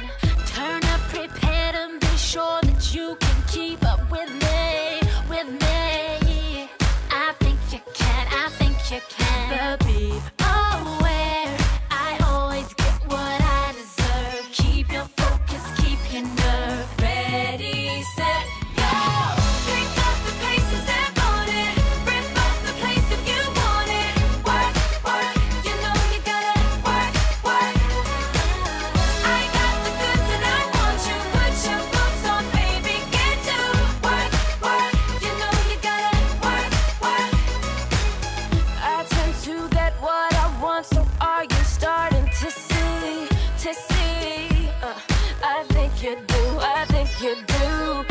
can. You do, I think you do.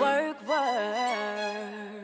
Work, work.